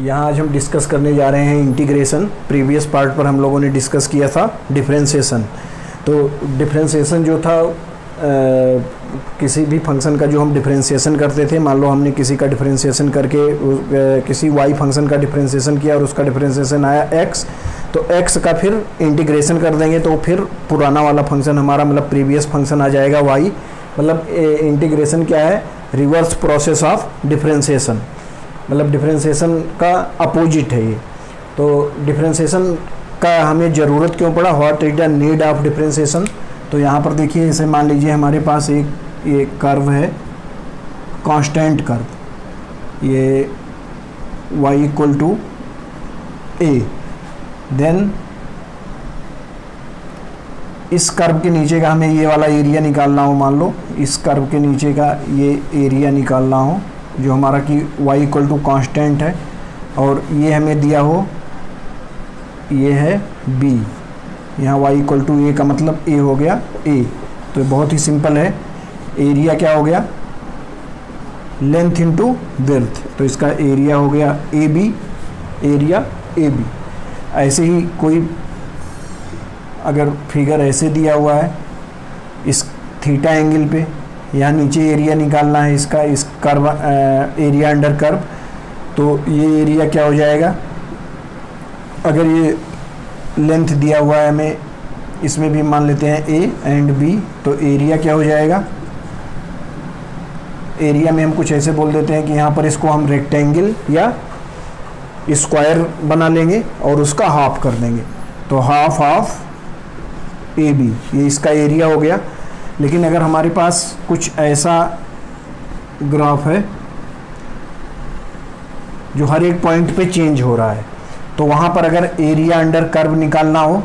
यहाँ आज हम डिस्कस करने जा रहे हैं इंटीग्रेशन प्रीवियस पार्ट पर हम लोगों ने डिस्कस किया था डिफ्रेंसिएशन तो डिफ्रेंसिएशन जो था आ, किसी भी फ़ंक्शन का जो हम डिफ्रेंसिएशन करते थे मान लो हमने किसी का डिफ्रेंसिएशन करके आ, किसी वाई फ़ंक्शन का डिफ्रेंसिएशन किया और उसका डिफ्रेंसिएशन आया एक्स तो एक्स का फिर इंटीग्रेशन कर देंगे तो फिर पुराना वाला फ़ंक्शन हमारा मतलब प्रीवियस फ़ंक्शन आ जाएगा वाई मतलब इंटीग्रेशन क्या है? रिवर्स प्रोसेस ऑफ़ डिफ्रेंसिएशन मतलब डिफ्रेंसिएशन का अपोजिट है ये। तो डिफ्रेंसिएशन का हमें ज़रूरत क्यों पड़ा? What is the need of differentiation तो यहाँ पर देखिए, इसे मान लीजिए, हमारे पास एक, ये कर्व है। कांस्टेंट कर्व ये y equal to a then इस कर्व के नीचे का हमें ये वाला एरिया निकालना हो, मान लो, इस कर्व के नीचे का ये एरिया निकालना हो, जो हमारा कि y इक्वल टू कॉन्स्टेंट है, और ये हमें दिया हो, ये है b यहाँ y इक्वल टू ए का मतलब a हो गया a तो बहुत ही सिंपल है। एरिया क्या हो गया? लेंथ इनटू विर्थ तो इसका एरिया हो गया a b area a b ऐसे ही कोई अगर फिगर ऐसे दिया हुआ है, इस थीटा एंगल पे यहाँ नीचे एरिया निकालना है इसका, इस कर्व एरिया अंडर कर्व तो ये एरिया क्या हो जाएगा? अगर ये लेंथ दिया हुआ है हमें, इसमें भी मान लेते हैं ए एंड बी तो एरिया क्या हो जाएगा? एरिया में हम कुछ ऐसे बोल देते हैं कि यहाँ पर इसको हम रेक्टेंगल या स्क्वायर बना लेंगे और उसका हाफ़ कर देंगे। तो हाफ़ ऑफ़ ए बी ये इसका एरिया हो गया। लेकिन अगर हमारे पास कुछ ऐसा ग्राफ है, जो हर एक पॉइंट पे चेंज हो रहा है तो वहाँ पर अगर एरिया अंडर कर्व निकालना हो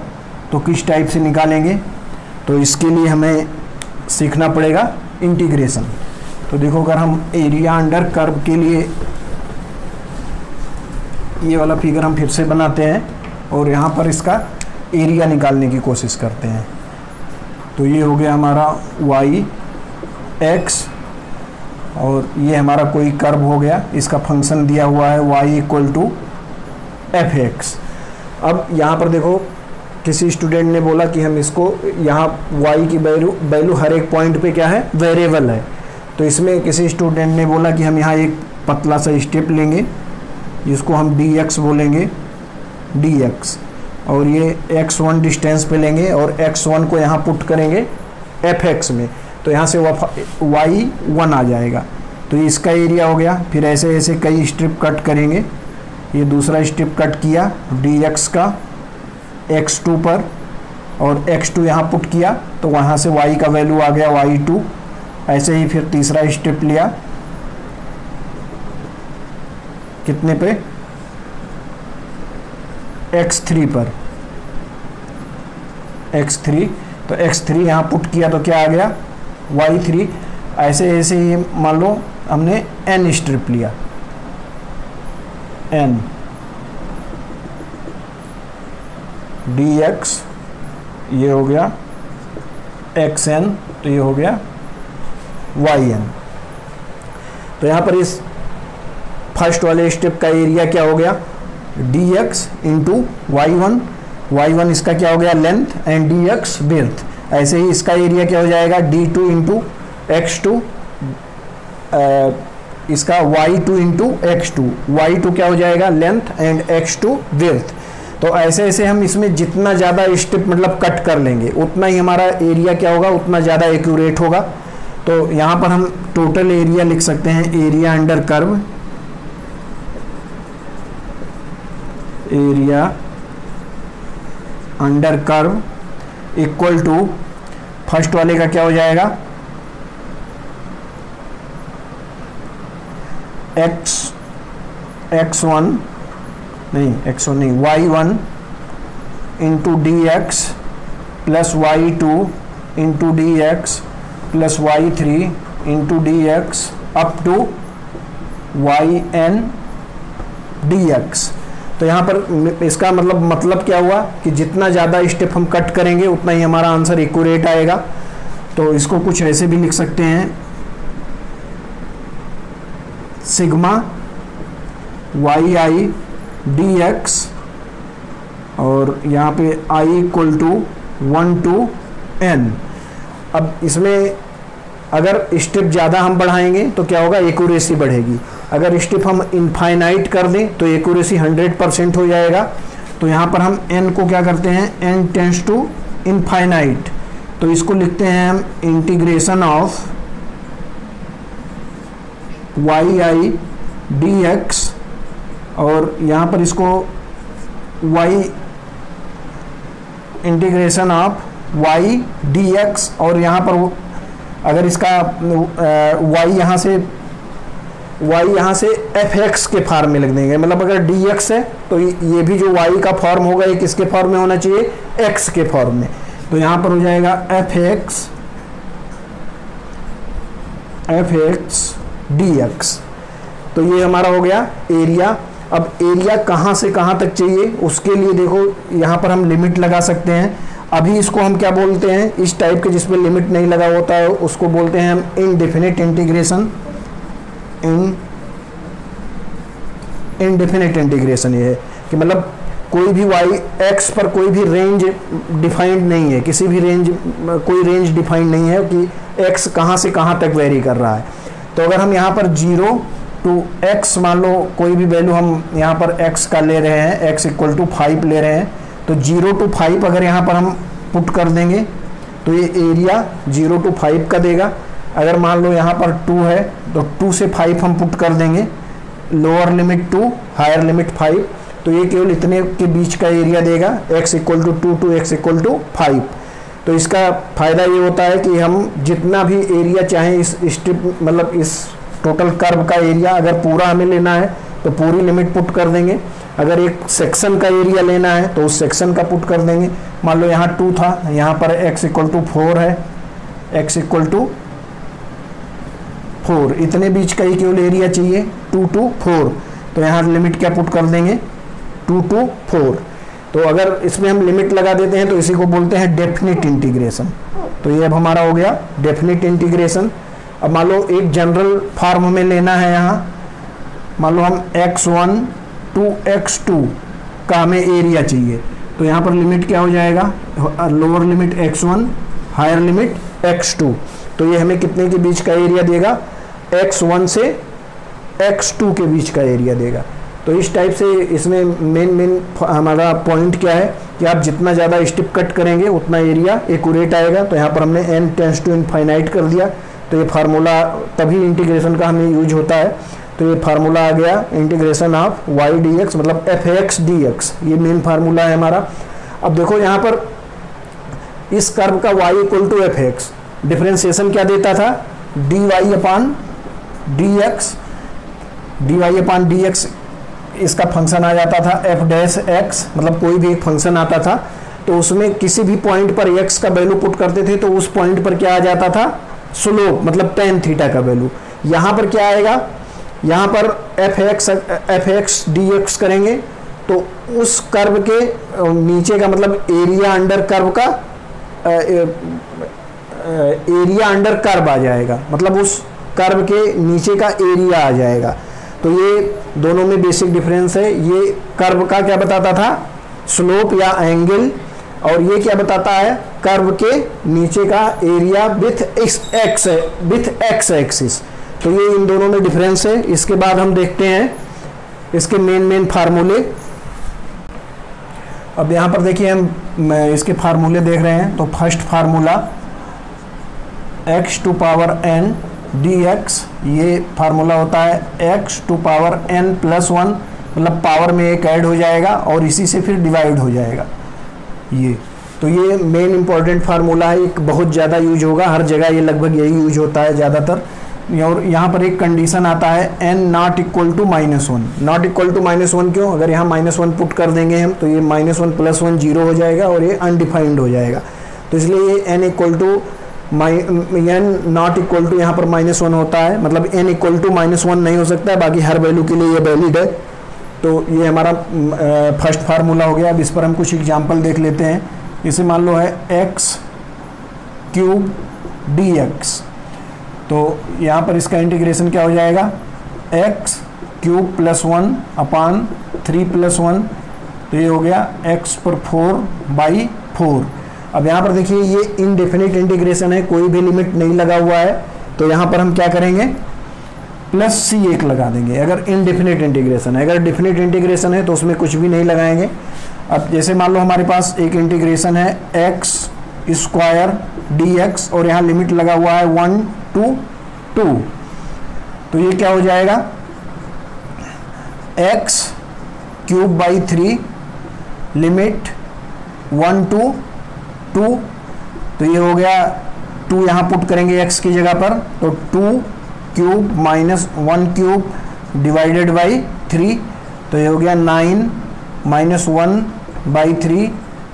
तो किस टाइप से निकालेंगे? तो इसके लिए हमें सीखना पड़ेगा इंटीग्रेशन तो देखो, अगर हम एरिया अंडर कर्व के लिए ये वाला फिगर हम फिर से बनाते हैं, और यहाँ पर इसका एरिया निकालने की कोशिश करते हैं। तो ये हो गया हमारा वाई एक्स और ये हमारा कोई कर्व हो गया। इसका फ़ंक्शन दिया हुआ है y equal to f x अब यहाँ पर देखो, किसी स्टूडेंट ने बोला कि हम इसको यहाँ वाई की वैल्यू वैल्यू हर एक पॉइंट पे क्या है? वेरिएबल है। तो इसमें किसी स्टूडेंट ने बोला कि हम यहाँ एक पतला सा स्टेप लेंगे, जिसको हम डी एक्स बोलेंगे डी एक्स और ये एक्स वन डिस्टेंस पे लेंगे और एक्स वन को यहाँ पुट करेंगे एफ़ में। तो यहाँ से वाई वन आ जाएगा। तो इसका एरिया हो गया। फिर ऐसे ऐसे कई स्ट्रिप कट करेंगे। ये दूसरा स्ट्रिप कट किया डी एक्स का एक्स टू पर और एक्स टू यहाँ पुट किया। तो वहाँ से वाई का वैल्यू आ गया वाई टू ऐसे ही फिर तीसरा स्ट्रिप लिया। कितने पे? एक्स थ्री पर। एक्स थ्री तो एक्स थ्री यहाँ पुट किया तो क्या आ गया? वाई थ्री ऐसे ऐसे ही मान लो हमने एन स्ट्रिप लिया। एन डी एक्स ये हो गया। एक्स एन तो ये हो गया वाई एन तो यहाँ पर इस फ़र्स्ट वाले स्टेप का एरिया क्या हो गया? D x into y one y one इसका क्या हो गया? Length and d x breadth ऐसे ही इसका एरिया क्या हो जाएगा? D two into x two इसका y two into x two y two क्या हो जाएगा? Length and x two breadth तो ऐसे ऐसे हम इसमें जितना ज़्यादा स्टेप मतलब कट कर लेंगे, उतना ही हमारा एरिया क्या होगा? उतना ज़्यादा एक्यूरेट होगा। तो यहाँ पर हम टोटल एरिया लिख सकते हैं area under curve area under curve equal to first वाले का क्या हो जाएगा? एक्स एक्स वन नहीं एक्स वन नहीं y one into d x plus y two into d x plus y three into d x up to y n d x तो यहाँ पर इसका मतलब मतलब क्या हुआ कि जितना ज़्यादा स्टेप हम कट करेंगे, उतना ही हमारा आंसर एक्यूरेट आएगा। तो इसको कुछ ऐसे भी लिख सकते हैं। Sigma y i d x और यहाँ पे i equal to one two n अब इसमें अगर स्टेप ज़्यादा हम बढ़ाएँगे तो क्या होगा? एक्यूरेसी बढ़ेगी। अगर स्टेप हम इनफाइनाइट कर दें तो एक्यूरेसी 100 परसेंट हो जाएगा। तो यहाँ पर हम n को क्या करते हैं? n टेंस टू इनफाइनाइट तो इसको लिखते हैं हम integration of y i d x और यहाँ पर इसको y integration of y d x और यहाँ पर अगर इसका वाई यहाँ से वाई यहाँ से एफ़ एक्स के फॉर्म में लिख देंगे। मतलब अगर डी एक्स है तो ये भी जो वाई का फॉर्म होगा, ये किसके फॉर्म में होना चाहिए? एक्स के फॉर्म में। तो यहाँ पर हो जाएगा f x f x d x तो ये हमारा हो गया एरिया अब एरिया कहाँ से कहाँ तक चाहिए, उसके लिए देखो, यहाँ पर हम लिमिट लगा सकते हैं। अभी इसको हम क्या बोलते हैं? इस टाइप के जिसमें लिमिट नहीं लगा होता है, उसको बोलते हैं हम इनडेफिनेट इंटीग्रेशन इन इनडेफिनेट इंटीग्रेशन ये है कि मतलब कोई भी वाई एक्स पर कोई भी रेंज डिफाइंड नहीं है, किसी भी रेंज कोई रेंज डिफाइंड नहीं है कि एक्स कहाँ से कहाँ तक वेरी कर रहा है। तो अगर हम यहाँ पर ज़ीरो टू एक्स मान लो कोई भी वैल्यू हम यहाँ पर एक्स का ले रहे हैं एक्स इक्वल टू फाइव ले रहे हैं तो ज़ीरो टू फाइव अगर यहाँ पर हम पुट कर देंगे तो ये एरिया ज़ीरो टू फाइव का देगा। अगर मान लो यहाँ पर टू है तो टू से फाइव हम पुट कर देंगे। Lower limit two higher limit five तो ये केवल इतने के बीच का एरिया देगा। X equal to two two x equal to five तो इसका फ़ायदा ये होता है कि हम जितना भी एरिया चाहें इस स्ट्रिप मतलब इस टोटल कर्व का एरिया अगर पूरा हमें लेना है तो पूरी लिमिट पुट कर देंगे। अगर एक सेक्शन का एरिया लेना है तो उस सेक्शन का पुट कर देंगे। मान लो यहाँ टू था, यहाँ पर एक्स इक्वल टू फोर है। X equal to four. इतने बीच का ही केवल एरिया चाहिए टू टू फोर तो यहाँ लिमिट क्या पुट कर देंगे? टू टू फोर तो अगर इसमें हम लिमिट लगा देते हैं तो इसी को बोलते हैं डेफिनेट इंटीग्रेशन तो ये अब हमारा हो गया डेफिनेट इंटीग्रेशन अब मान लो एक जनरल फॉर्म हमें लेना है यहाँ। मान लो हम x one to x two का हमें एरिया चाहिए। तो यहाँ पर लिमिट क्या हो जाएगा? Lower limit x one higher limit x two तो ये हमें कितने के बीच का एरिया देगा? X1 से x2 के बीच का एरिया देगा। तो इस टाइप से इसमें मेन मेन हमारा पॉइंट क्या है कि आप जितना ज़्यादा स्टिप कट करेंगे, उतना एरिया एकट आएगा। तो यहाँ पर हमने एन टेंस टू इनफाइनाइट कर दिया। तो ये फार्मूला तभी इंटीग्रेशन का हमें यूज़ होता है। तो ये फार्मूला आ गया। Integration of y d x मतलब एफ़ एक्स डी एक्स ये मेन फार्मूला है हमारा। अब देखो यहाँ पर इस कर्व का y equal to f x differentiation क्या देता था? D y upon d x d y upon d x इसका फ़ंक्शन आ जाता था एफ़ डैश एक्स मतलब कोई भी एक फ़ंक्शन आता था तो उसमें किसी भी पॉइंट पर एक्स का वैल्यू पुट करते थे तो उस पॉइंट पर क्या आ जाता था? स्लोप मतलब टेन थीटा का वैल्यू यहाँ पर क्या आएगा? यहाँ पर f x f x d x करेंगे तो उस कर्व के नीचे का मतलब एरिया अंडर कर्व का एरिया अंडर कर्व आ जाएगा. मतलब उस कर्व के नीचे का एरिया आ जाएगा। तो ये दोनों में बेसिक डिफरेंस है। ये कर्व का क्या बताता था? स्लोप या एंगल और ये क्या बताता है? कर्व के नीचे का area with x x with x axis तो ये इन दोनों में डिफरेंस है। इसके बाद हम देखते हैं इसके मेन मेन फार्मूले अब यहाँ पर देखिए हम इसके फार्मूले देख रहे हैं। तो first formula x to power n d x ये फार्मूला होता है x to power n plus one मतलब पावर में एक ऐड हो जाएगा और इसी से फिर डिवाइड हो जाएगा। ये तो ये मेन इंपॉर्टेंट फार्मूला है, एक बहुत ज़्यादा यूज़ होगा, हर जगह ये लगभग यही यूज़ होता है ज़्यादातर। और यहाँ पर एक कंडीशन आता है n not equal to minus one not equal to minus one क्यों? अगर यहाँ माइनस वन पुट कर देंगे हम तो ये minus one plus one zero हो जाएगा और ये अनडिफाइंड हो जाएगा। तो इसलिए ये n equal to n not equal to यहाँ पर माइनस वन होता है। मतलब n equal to minus one नहीं हो सकता है। बाकी हर वैल्यू के लिए ये वैलिड है। तो ये हमारा फ़र्स्ट फार्मूला हो गया। अब इस पर हम कुछ एग्ज़ाम्पल देख लेते हैं। इसे मान लो है एक्स क्यूब डी एक्स तो यहाँ पर इसका इंटीग्रेशन क्या हो जाएगा? X cube plus one upon three plus one तो ये हो गया एक्स पर फोर बाई फोर अब यहाँ पर देखिए, ये इनडेफिनिट इंटीग्रेशन है, कोई भी लिमिट नहीं लगा हुआ है। तो यहाँ पर हम क्या करेंगे? प्लस सी एक लगा देंगे, अगर इनडेफिनिट इंटीग्रेशन है। अगर डिफिनिट इंटीग्रेशन है तो उसमें कुछ भी नहीं लगाएँगे। अब जैसे मान लो हमारे पास एक इंटीग्रेशन है एक्स स्क्वायर डी एक्स और यहाँ लिमिट लगा हुआ है वन टू टू तो ये क्या हो जाएगा? X cube by three limit one to two तो ये हो गया टू यहाँ पुट करेंगे एक्स की जगह पर तो two cube minus one cube divided by three तो ये हो गया nine minus one by three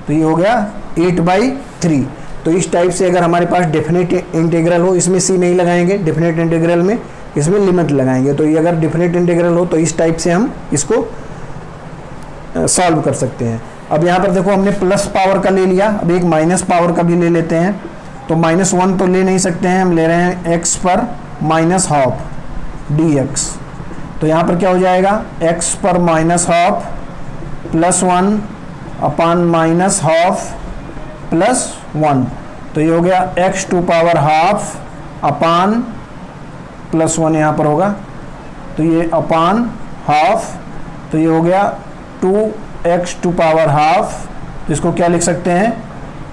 तो ये हो गया एट बाई थ्री। तो इस टाइप से अगर हमारे पास डेफिनेट इंटीग्रल हो, इसमें सी नहीं लगाएँगे, डेफिनेट इंटीग्रल में इसमें लिमिट लगाएँगे। तो ये अगर डेफिनेट इंटीग्रल हो तो इस टाइप से हम इसको सॉल्व कर सकते हैं। अब यहाँ पर देखो हमने प्लस पावर का ले लिया। अब एक माइनस पावर का भी ले लेते हैं। तो माइनस वन तो ले नहीं सकते हैं। हम ले रहे हैं एक्स पर माइनस हाफ़ डी एक्स तो यहाँ पर क्या हो जाएगा? एक्स पर minus half plus one upon minus half plus one तो ये हो गया x to power half upon plus one यहाँ पर होगा। तो ये अपान हाफ़ तो ये हो गया two x to power half इसको क्या लिख सकते हैं?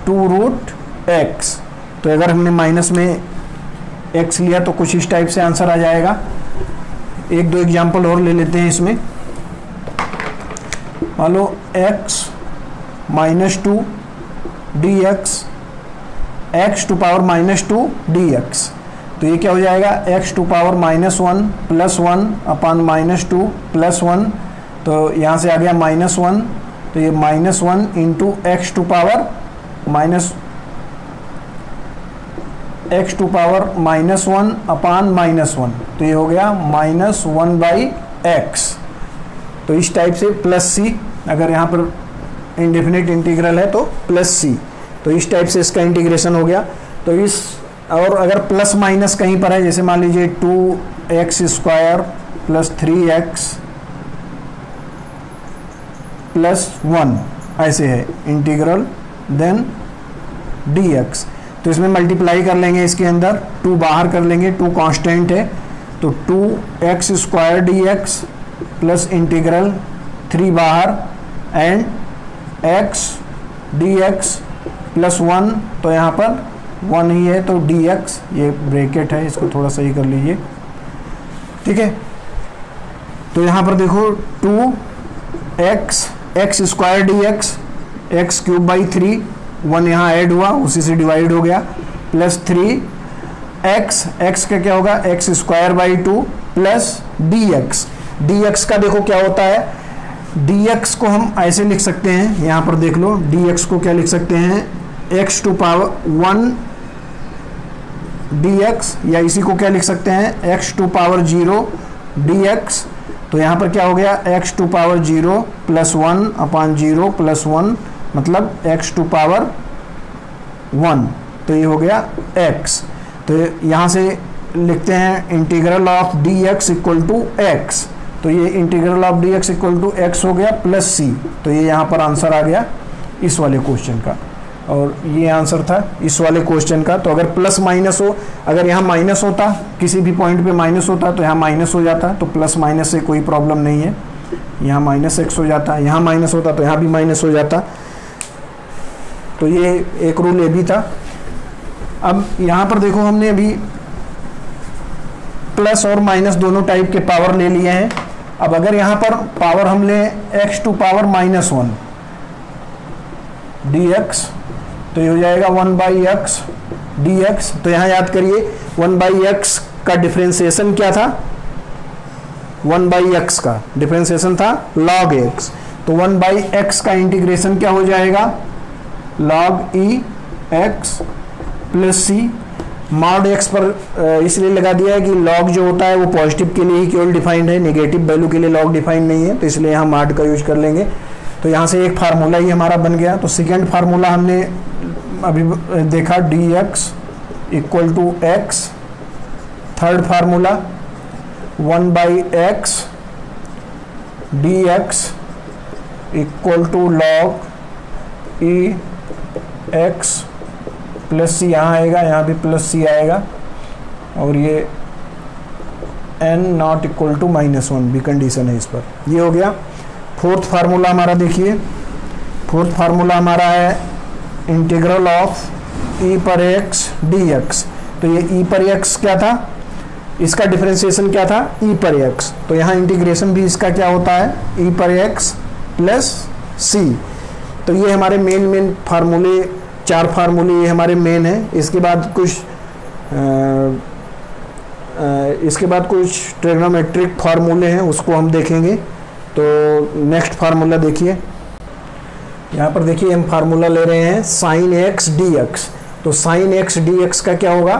टू रूट एक्स तो अगर हमने माइनस में एक्स लिया तो कुछ इस टाइप से आंसर आ जाएगा। एक दो एग्ज़ाम्पल और ले लेते हैं इसमें। मान लो x minus two d x x to power minus two d x तो ये क्या हो जाएगा? X to power minus one plus one upon minus two plus one तो यहाँ से आ गया माइनस वन तो ये minus one into x to power minus x to power minus one upon minus one तो ये हो गया माइनस वन बाई एक्स तो इस टाइप से प्लस सी अगर यहाँ पर इंडेफिनिट इंटीग्रल है तो प्लस सी तो इस टाइप से इसका इंटीग्रेशन हो गया। तो इस, और अगर प्लस माइनस कहीं पर है, जैसे मान लीजिए two x square plus three x plus one ऐसे है, इंटीग्रल देन डी एक्स तो इसमें मल्टीप्लाई कर लेंगे इसके अंदर टू बाहर कर लेंगे टू कांस्टेंट है तो two x square d x plus integral three बाहर and x d x plus one तो यहाँ पर वन ही है तो डी एक्स ये ब्रेकेट है, इसको थोड़ा सही कर लीजिए। ठीक है? तो यहाँ पर देखो two x x square d x x cube by three one यहाँ ऐड हुआ, उसी से डिवाइड हो गया प्लस थ्री एक्स एक्स का क्या होगा x square by two plus d x d x का देखो क्या होता है डी एक्स को हम ऐसे लिख सकते हैं, यहाँ पर देख लो डी एक्स को क्या लिख सकते हैं x to power one d x या इसी को क्या लिख सकते हैं x to power zero d x तो यहाँ पर क्या हो गया? X to power zero plus one upon zero plus one मतलब x टू पावर वन तो ये हो गया x. तो यहाँ से लिखते हैं integral of d x equal to x तो ये integral of d x equal to x हो गया प्लस सी तो ये यहाँ पर आंसर आ गया इस वाले क्वेश्चन का. और ये आंसर था इस वाले क्वेश्चन का। तो अगर प्लस माइनस हो, अगर यहाँ माइनस होता, किसी भी पॉइंट पे माइनस होता तो यहाँ माइनस हो जाता तो प्लस माइनस से कोई प्रॉब्लम नहीं है। यहाँ माइनस एक्स हो जाता, यहाँ माइनस होता तो यहाँ भी माइनस हो जाता। तो ये एक रूल ये भी था। अब यहाँ पर देखो हमने अभी प्लस और माइनस दोनों टाइप के पावर ले लिए हैं। अब अगर यहाँ पर पावर हम लें x to power minus one, d x तो ये हो जाएगा one by x d x तो यहाँ याद करिए, वन बाई एक्स का डिफ्रेंसिएशन क्या था? वन बाई एक्स का डिफ्रेंसिएशन था लॉग एक्स तो वन बाई एक्स का इंटीग्रेशन क्या हो जाएगा? Log e x plus c mod x पर इसलिए लगा दिया है कि लॉग जो होता है वो पॉजिटिव के लिए ही केवल डिफाइंड है नेगेटिव वैल्यू के लिए लॉग डिफाइंड नहीं है तो इसलिए यहाँ मार्ड का यूज़ कर लेंगे। तो यहाँ से एक फार्मूला ही हमारा बन गया। तो सेकेंड फार्मूला हमने अभी देखा d x equal to x third formula one by x d x equal to log e x plus c यहाँ आएगा, यहाँ भी प्लस सी आएगा। और ये n not equal to minus one भी कंडीशन है इस पर। ये हो गया। फोर्थ फार्मूला हमारा देखिए। फोर्थ फार्मूला हमारा है इंटीग्रल ऑफ़ ई पर एक्स डी एक्स तो ये ई पर एक्स क्या था? इसका डिफ्रेंसिएशन क्या था? ई पर एक्स तो यहाँ इंटीग्रेशन भी इसका क्या होता है? ई पर एक्स प्लस सी तो ये हमारे मेन मेन फार्मूले चार फार्मूले ये हमारे मेन है। इसके बाद कुछ आ, आ, इसके बाद कुछ ट्रेग्नोमेट्रिक फार्मूले हैं उसको हम देखेंगे। तो नेक्स्ट फार्मूला देखिए। यहाँ पर देखिए, हम फार्मूला ले रहे हैं साइन एक्स डी एक्स तो साइन एक्स डी एक्स का क्या होगा?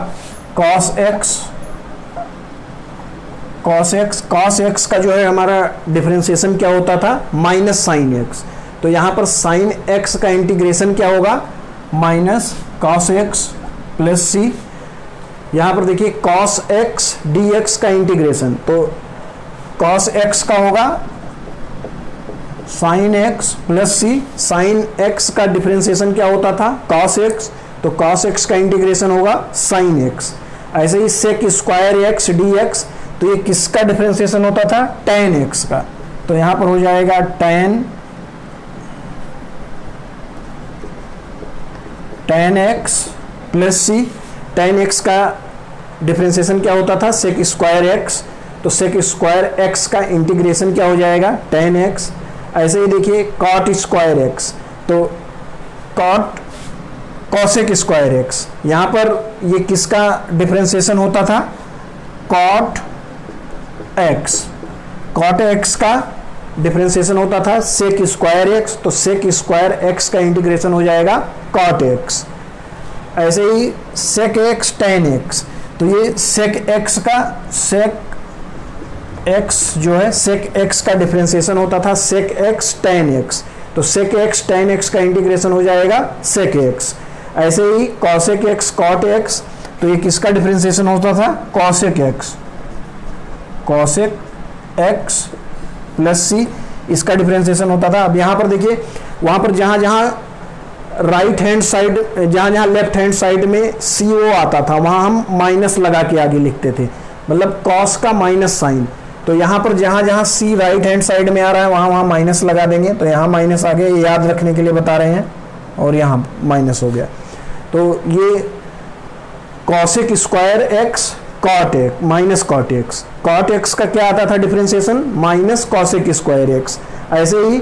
Cos x cos x cos x का जो है हमारा डिफ्रेंसिएशन क्या होता था? माइनस साइन एक्स तो यहाँ पर साइन एक्स का इंटीग्रेशन क्या होगा? Minus cos x plus c यहाँ पर देखिए कॉस एक्स डी एक्स का इंटीग्रेशन तो कॉस एक्स का होगा sine x plus c sine x का डिफ्रेंसिएशन क्या होता था? कॉस एक्स तो कॉस एक्स का इंटीग्रेशन होगा साइन एक्स ऐसे ही sec square x d x तो ये किसका डिफ्रेंसिएशन होता था? टेन एक्स का। तो यहाँ पर हो जाएगा tan tan x plus c tan x का डिफ्रेंसिएशन क्या होता था? सेक स्क्वायर एक्स तो सेक स्क्वायर एक्स का इंटीग्रेशन क्या हो जाएगा? टेन एक्स ऐसे ही देखिए कॉट स्क्वायर एक्स तो कॉट कॉसेक स्क्वायर एक्स यहाँ पर ये किसका डिफ्रेंसिएशन होता था? कॉट एक्स कॉट एक्स का डिफ्रेंसिएशन होता था सेक स्क्वायर एक्स तो सेक स्क्वायर एक्स का इंटीग्रेशन हो जाएगा कॉट एक्स ऐसे ही सेक एक्स टेन एक्स तो ये सेक एक्स का सेक एक्स जो है सेक एक्स का डिफ्रेंसिएशन होता था सेक एक्स टेन एक्स तो सेक एक्स टेन एक्स का इंटीग्रेशन हो जाएगा सेक एक्स ऐसे ही कॉसेक एक्स कॉट एक्स तो ये किसका डिफ्रेंसिएशन होता था? Cosec x cosec x plus c इसका डिफ्रेंसिएशन होता था. अब यहाँ पर देखिए, वहाँ पर जहाँ जहाँ राइट हैंड साइड जहाँ जहाँ लेफ़्ट हैंड साइड में सी ओ आता था, वहाँ हम माइनस लगा के आगे लिखते थे. मतलब कॉस का माइनस साइन तो यहाँ पर जहाँ जहाँ सी राइट हैंड साइड में आ रहा है, वहाँ वहाँ माइनस लगा देंगे। तो यहाँ माइनस आ गया याद रखने के लिए बता रहे हैं। और यहाँ माइनस हो गया। तो ये cosec square x cot x minus cot x cot x का क्या आता था differentiation minus cosec square x ऐसे ही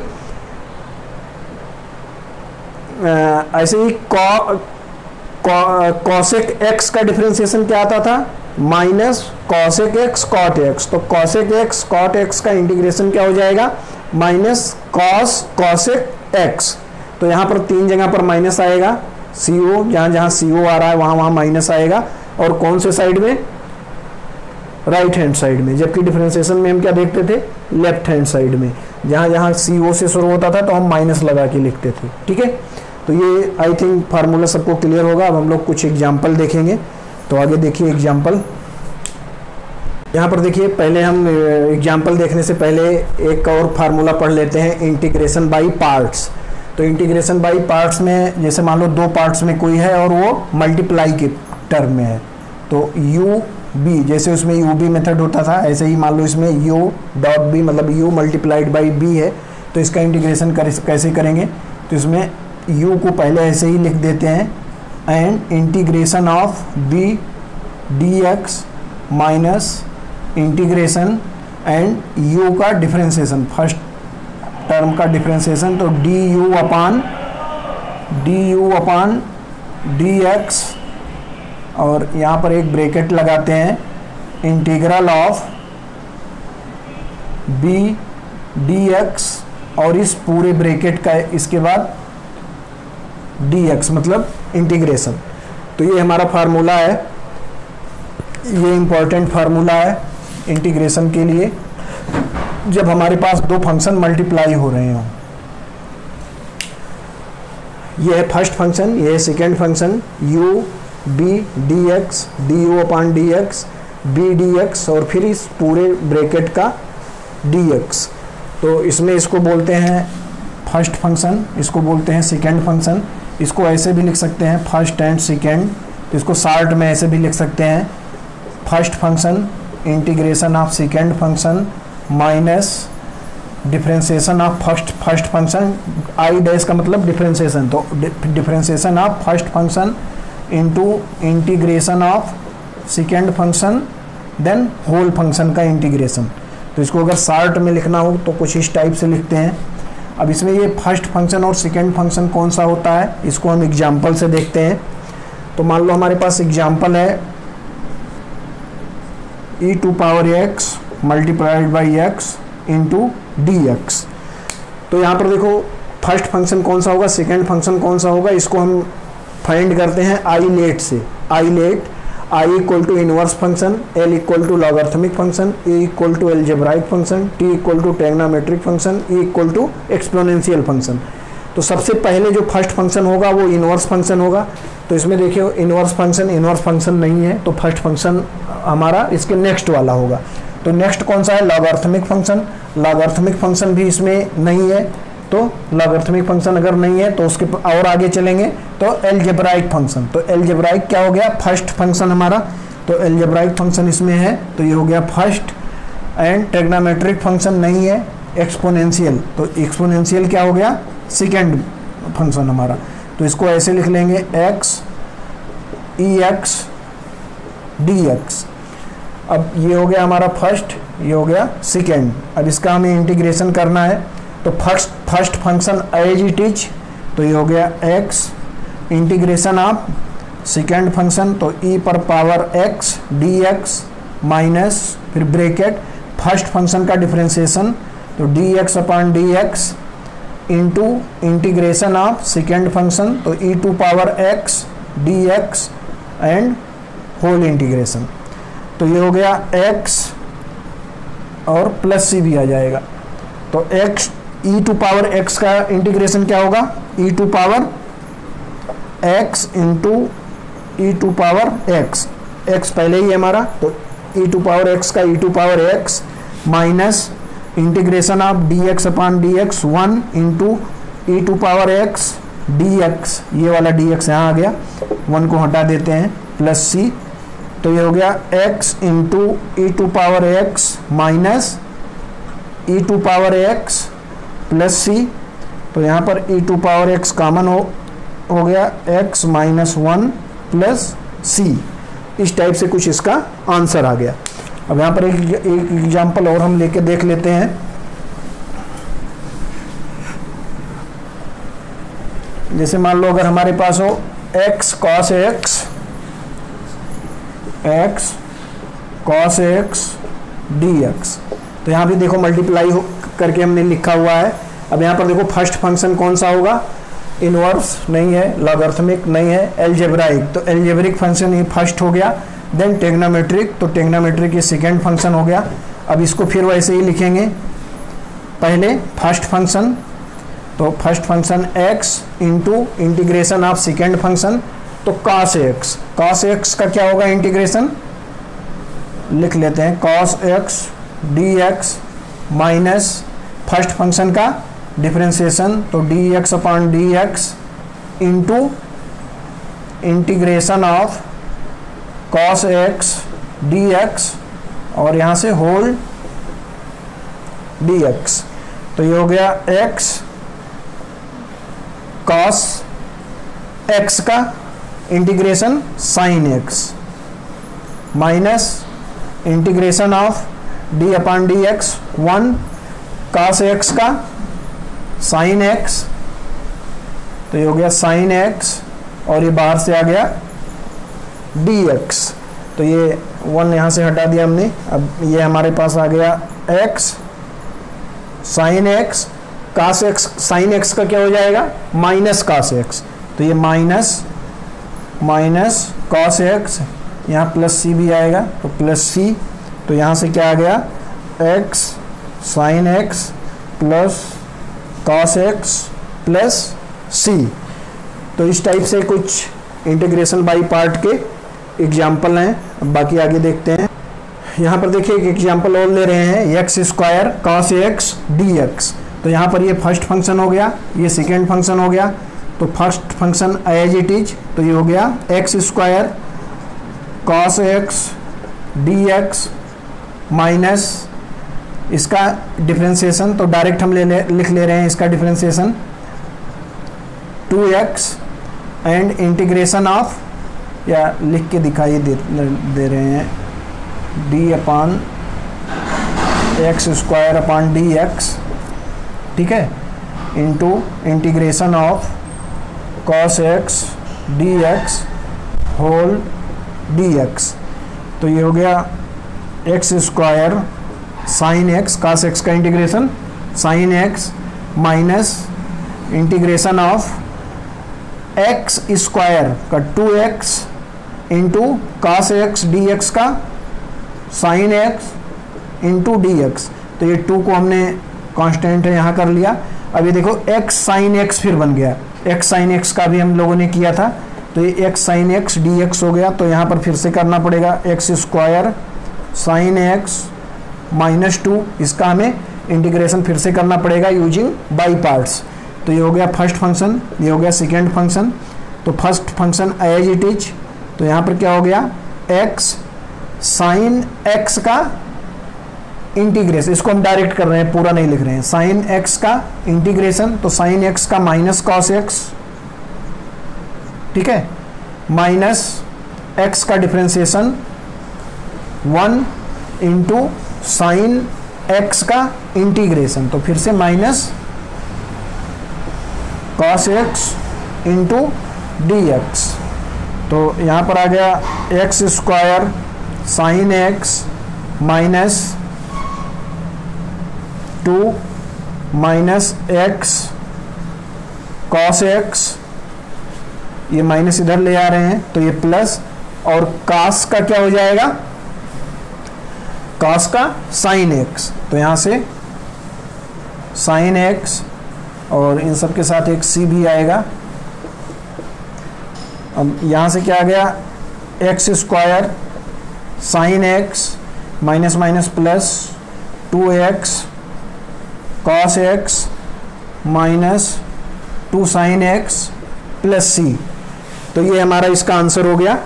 ऐसे ही कॉ कॉसिक एक्स का डिफ्रेंसिएशन क्या आता था? Minus cosec x cot x तो कॉसेक एक्स कॉट एक्स का इंटीग्रेशन क्या हो जाएगा? माइनस कॉस कॉसेक एक्स तो यहाँ पर तीन जगह पर माइनस आएगा। सी ओ जहाँ जहाँ सी ओ आ रहा है, वहाँ वहाँ माइनस आएगा। और कौन से साइड में? राइट हैंड साइड में। जबकि डिफ्रेंसिएशन में हम क्या देखते थे? लेफ़्ट हैंड साइड में। जहाँ जहाँ सी ओ से शुरू होता था तो हम माइनस लगा के लिखते थे। ठीक है? तो ये आई थिंक फार्मूला सबको क्लियर होगा। अब हम लोग कुछ एग्ज़ाम्पल देखेंगे। तो आगे देखिए एग्ज़ाम्पल यहाँ पर देखिए पहले हम एग्ज़ाम्पल देखने से पहले एक और फार्मूला पढ़ लेते हैं इंटीग्रेशन बाई पार्ट्स तो इंटीग्रेशन बाई पार्ट्स में जैसे मान लो दो पार्ट्स में कोई है और वो मल्टीप्लाई के टर्म में है तो यू बी जैसे उसमें यू बी मेथड होता था ऐसे ही मान लो इसमें यू डॉट बी मतलब यू मल्टीप्लाइड बाई बी है तो इसका इंटीग्रेशन कर, कैसे करेंगे? तो इसमें यू को पहले ऐसे ही लिख देते हैं and integration of b d x minus integration and u का डिफ्रेंसिएशन फ़र्स्ट टर्म का डिफ्रेंसिएशन तो d u upon d u upon d x और यहाँ पर एक ब्रेकेट लगाते हैं integral of b d x और इस पूरे ब्रेकेट का, इसके बाद डी एक्स मतलब इंटीग्रेशन तो ये हमारा फार्मूला है। ये इंपॉर्टेंट फार्मूला है। इंटीग्रेशन के लिए, जब हमारे पास दो फ़ंक्शन मल्टीप्लाई हो रहे हों। ये है फ़र्स्ट फ़ंक्शन ये है second function u, b d x d u upon d x b d x और फिर इस पूरे ब्रैकेट का डी एक्स तो इसमें इसको बोलते हैं फ़र्स्ट फ़ंक्शन इसको बोलते हैं सेकेंड फ़ंक्शन इसको ऐसे भी लिख सकते हैं फ़र्स्ट एंड सेकेंड इसको शार्ट में ऐसे भी लिख सकते हैं first function integration of second function minus differentiation of first first function I dash का मतलब डिफ्रेंसिएशन तो differentiation of first function into integration of second function then whole function का इंटीग्रेशन तो इसको अगर शार्ट में लिखना हो तो कुछ इस टाइप से लिखते हैं। अब इसमें ये फ़र्स्ट फ़ंक्शन और सेकेंड फ़ंक्शन कौन सा होता है, इसको हम एग्ज़ाम्पल से देखते हैं। तो मान लो हमारे पास एग्ज़ाम्पल है e to power x multiplied by x into d x तो यहाँ पर देखो फ़र्स्ट फ़ंक्शन कौन सा होगा सेकेंड फ़ंक्शन कौन सा होगा, इसको हम फाइंड करते हैं आई लेट से। ILATE I equal to inverse function L equal to logarithmic function A equal to algebraic function T equal to trigonometric function E equal to exponential function तो सबसे पहले जो फ़र्स्ट फ़ंक्शन होगा वो inverse function होगा। तो इसमें देखिए, इनवर्स फ़ंक्शन इनवर्स फ़ंक्शन नहीं है तो फ़र्स्ट फ़ंक्शन हमारा इसके नेक्स्ट वाला होगा। तो नेक्स्ट कौन सा है? Logarithmic function. लॉगर्थमिक फ़ंक्शन भी इसमें नहीं है तो लॉगर्थमिक फ़ंक्शन अगर नहीं है तो उसके और आगे चलेंगे तो एलजेब्राइक फ़ंक्शन तो एलजेब्राइक क्या हो गया? फ़र्स्ट फ़ंक्शन हमारा। तो एलजेब्राइक फ़ंक्शन इसमें है तो ये हो गया फ़र्स्ट। एंड टेग्नामेट्रिक फ़ंक्शन नहीं है एक्सपोनेंशियल तो एक्सपोनेंशियल क्या हो गया? सेकेंड फ़ंक्शन हमारा। तो इसको ऐसे लिख लेंगे x e x d x अब ये हो गया हमारा फ़र्स्ट ये हो गया सेकेंड अब इसका हमें इंटीग्रेशन करना है। तो first first function as it is तो ये हो गया एक्स इंटीग्रेशन आप सेकेंड फ़ंक्शन तो ई पर power x d x minus फिर ब्रेकेट फ़र्स्ट फ़ंक्शन का डिफ्रेंसिएशन तो d x upon d x into integration of second function तो e to power x d x and whole integration तो ये हो गया x और प्लस सी भी आ जाएगा। तो x e to power x का इंटीग्रेशन क्या होगा? e to power x into e to power x x पहले ही है हमारा तो e टू पावर x का e to power x minus integration of d x upon d x one into e to power x d x ये वाला D x यहाँ आ गया। वन को हटा देते हैं प्लस सी तो ये हो गया x into e to power x minus e to power x plus c तो यहाँ पर e to power x common हो हो गया x minus one plus c इस टाइप से कुछ इसका आंसर आ गया। अब यहाँ पर एक एक एग्ज़ाम्पल और हम लेके देख लेते हैं। जैसे मान लो अगर हमारे पास हो x cos x cos x d x तो यहाँ भी देखो मल्टीप्लाई करके हमने लिखा हुआ है। अब यहाँ पर देखो फ़र्स्ट फ़ंक्शन कौन सा होगा? इनवर्स नहीं है लॉगर्थमिक नहीं है एलजेब्राइक तो एलजेब्रिक फ़ंक्शन ये फ़र्स्ट हो गया। देन टेग्नामेट्रिक तो टेग्नामेट्रिक ये सेकेंड फ़ंक्शन हो गया। अब इसको फिर वैसे ही लिखेंगे। पहले फ़र्स्ट फ़ंक्शन तो first function x into integration of second function तो cos x cos x का क्या होगा इंटीग्रेशन लिख लेते हैं। cos x dx minus first function का डिफ्रेंसिएशन तो d x upon d x into integration of cos x d x और यहाँ से होल डी एक्स तो ये हो गया एक्स कॉस एक्स का integration sine x minus integration of d upon d x one cos x का sine x तो ये हो गया साइन एक्स और ये बाहर से आ गया डी एक्स तो ये वन यहाँ से हटा दिया हमने। अब ये हमारे पास आ गया x sine x cos x sine x का क्या हो जाएगा? माइनस कास एक्स तो ये माइनस माइनस कॉस एक्स यहाँ प्लस सी भी आएगा तो प्लस सी तो यहाँ से क्या आ गया? X sine x plus cos x plus c तो इस टाइप से कुछ इंटीग्रेशन बाई पार्ट के एग्ज़ाम्पल हैं। बाकी आगे देखते हैं। यहाँ पर देखिए एक एग्ज़ाम्पल और ले रहे हैं। X square cos x d x तो यहाँ पर ये फ़र्स्ट फ़ंक्शन हो गया, ये सेकेंड फ़ंक्शन हो गया। तो first function as it is तो ये हो गया x square cos x d x minus इसका डिफ्रेंसिएशन तो डायरेक्ट हम ले ले, लिख ले रहे हैं इसका differentiation to x and integration of या लिख के दिखाई दे, दे रहे हैं। D upon x square upon d x ठीक है? Into integration of cos x d x whole d x तो ये हो गया x square sine x cos x का integration sine x minus integration of x square का two x into cos x d x का sine x into d x तो ये to को हमने कांस्टेंट है, यहाँ कर लिया। अभी देखो एक्स साइन एक्स फिर बन गया। एक्स साइन एक्स का भी हम लोगों ने किया था। तो ये x sine x d x हो गया। तो यहाँ पर फिर से करना पड़ेगा। X square sine x minus two इसका हमें इंटीग्रेशन फिर से करना पड़ेगा यूजिंग बाई पार्ट्स तो ये हो गया फ़र्स्ट फ़ंक्शन ये हो गया सेकेंड फ़ंक्शन तो first function as it is तो यहाँ पर क्या हो गया? एक्स साइन एक्स का इंटीग्रेशन इसको हम डायरेक्ट कर रहे हैं, पूरा नहीं लिख रहे हैं। साइन एक्स का इंटीग्रेशन तो साइन एक्स का माइनस कॉस एक्स ठीक है? माइनस एक्स का differentiation one into sine x का इंटीग्रेशन तो फिर से minus cos x into d x तो यहाँ पर आ गया x square sine x minus two minus x cos x ये माइनस इधर ले आ रहे हैं तो ये प्लस और कास का क्या हो जाएगा? कास का साइन एक्स तो यहाँ से साइन एक्स और इन सब के साथ एक सी भी आएगा। अब यहाँ से क्या आ गया? X square sine x minus minus plus two x cos x minus two sine x plus c तो ये हमारा इसका आंसर हो गया।